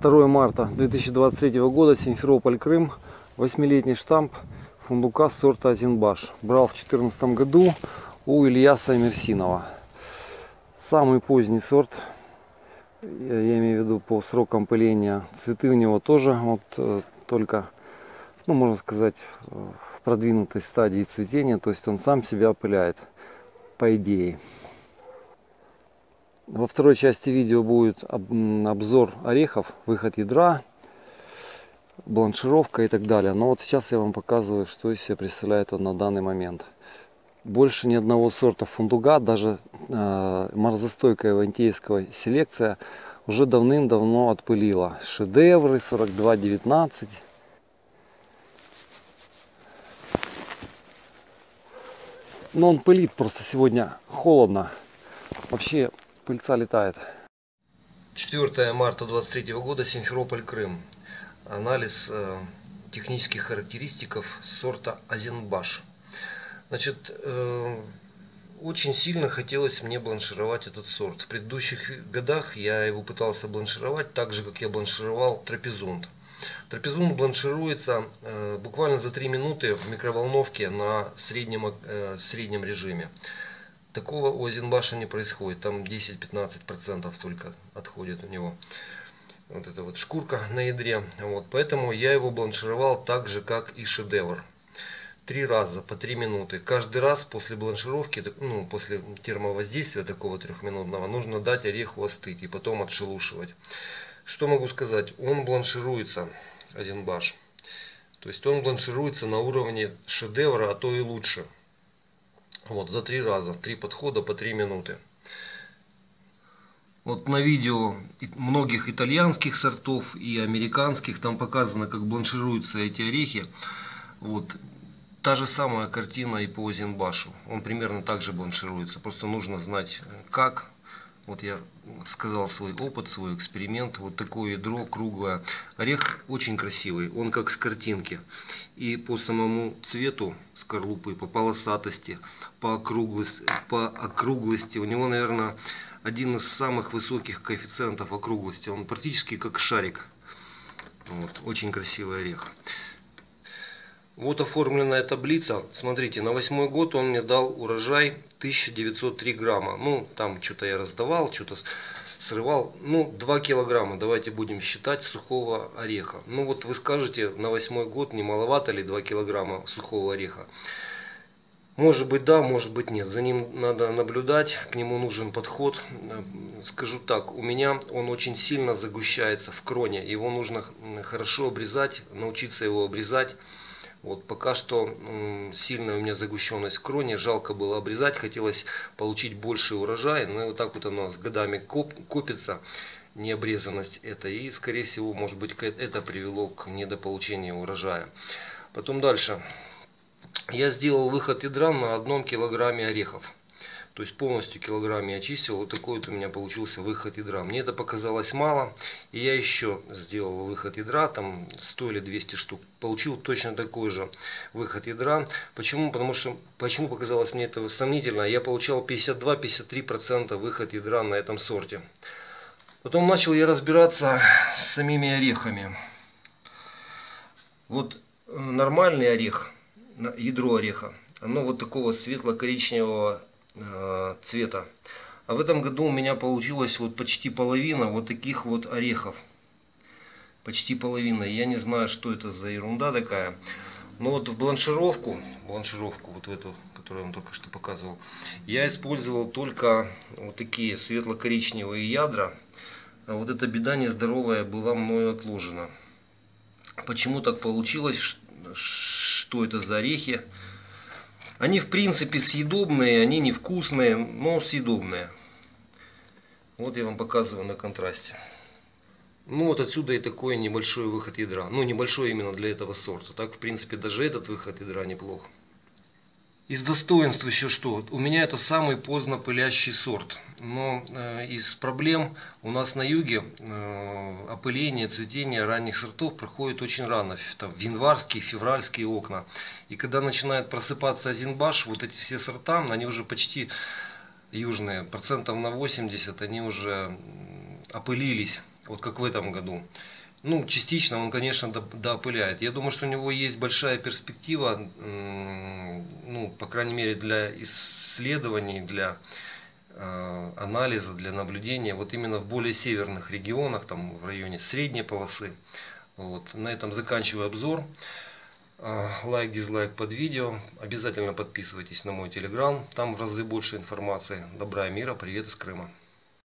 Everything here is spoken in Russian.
2 марта 2023 года, Симферополь, Крым. Восьмилетний штамп фундука сорта Азинбаш. Брал в 2014 году у Ильяса Мерсинова. Самый поздний сорт, я имею в виду по срокам пыления. Цветы у него тоже вот э, только, ну можно сказать, в продвинутой стадии цветения. То есть он сам себя опыляет, по идее. Во второй части видео будет обзор орехов, выход ядра, бланшировка и так далее. Но вот сейчас я вам показываю, что из себя представляет он на данный момент. Больше ни одного сорта фундуга, даже э, морозостойкая вантейская селекция уже давным-давно отпылила. Шедевры 42-19. Но он пылит просто сегодня холодно. Вообще пыльца летает. 4 марта 23 года, Симферополь, Крым. Анализ э, технических характеристиков сорта Азенбаш. Значит, э, очень сильно хотелось мне бланшировать этот сорт. В предыдущих годах я его пытался бланшировать так же, как я бланшировал трапезунд. Трапезунд бланшируется э, буквально за 3 минуты в микроволновке на среднем, среднем режиме. Такого у Азенбаша не происходит. Там 10-15% только отходит у него. Вот эта вот шкурка на ядре. Вот. Поэтому я его бланшировал так же, как и шедевр. Три раза по три минуты. Каждый раз после бланшировки, ну, после термовоздействия такого трехминутного, нужно дать ореху остыть и потом отшелушивать. Что могу сказать? Он бланшируется, Азенбаш. То есть он бланшируется на уровне шедевра, а то и лучше. Вот, за три раза, три подхода по три минуты. Вот на видео многих итальянских сортов и американских там показано, как бланшируются эти орехи. Вот. Та же самая картина и по Зенбашу. Он примерно так же бланшируется. Просто нужно знать как, вот я сказал свой опыт, свой эксперимент. Вот такое ядро круглое. Орех очень красивый, он как с картинки. И по самому цвету скорлупы, по полосатости, по округлости, по округлости. У него, наверное, один из самых высоких коэффициентов округлости. Он практически как шарик. Вот, очень красивый орех. Вот оформленная таблица. Смотрите, на восьмой год он мне дал урожай 1903 грамма. Ну, там что-то я раздавал, что-то срывал. Ну, 2 килограмма, давайте будем считать, сухого ореха. Ну, вот вы скажете, на восьмой год не маловато ли 2 килограмма сухого ореха? Может быть да, может быть нет. За ним надо наблюдать, к нему нужен подход. Скажу так, у меня он очень сильно загущается в кроне. Его нужно хорошо обрезать, научиться его обрезать. Вот пока что сильная у меня загущенность в кроне, жалко было обрезать, хотелось получить больше урожай, но вот так вот оно с годами коп, копится, необрезанность это, и скорее всего, может быть, это привело к недополучению урожая. Потом дальше. Я сделал выход ядра на одном килограмме орехов. То есть полностью килограмм я очистил. Вот такой вот у меня получился выход ядра. Мне это показалось мало. И я еще сделал выход ядра. Там 100 или 200 штук. Получил точно такой же выход ядра. Почему? Потому что почему показалось мне это сомнительно. Я получал 52-53% выход ядра на этом сорте. Потом начал я разбираться с самими орехами. Вот э, нормальный орех, ядро ореха, оно вот такого светло-коричневого цвета. А в этом году у меня получилось вот почти половина вот таких вот орехов. Почти половина. Я не знаю, что это за ерунда такая. Но вот в бланшировку, бланшировку вот в эту, которую я вам только что показывал, я использовал только вот такие светло-коричневые ядра. А вот эта беда нездоровая была мною отложена. Почему так получилось? Что это за орехи? Они в принципе съедобные, они невкусные, но съедобные. Вот я вам показываю на контрасте. Ну вот отсюда и такой небольшой выход ядра. Ну небольшой именно для этого сорта. Так в принципе даже этот выход ядра неплох. Из достоинств еще что? У меня это самый поздно пылящий сорт. Но э, из проблем у нас на юге э, опыление, цветение ранних сортов проходит очень рано. Там, в январские, февральские окна. И когда начинает просыпаться азинбаш, вот эти все сорта, они уже почти южные, процентов на 80, они уже опылились. вот как в этом году. Ну, частично он, конечно, доопыляет. Я думаю, что у него есть большая перспектива, ну, по крайней мере, для исследований, для э, анализа, для наблюдения, вот именно в более северных регионах, там в районе средней полосы. Вот. На этом заканчиваю обзор. Э, лайк, дизлайк под видео. Обязательно подписывайтесь на мой телеграм. Там в разы больше информации. Добра и мира. Привет из Крыма.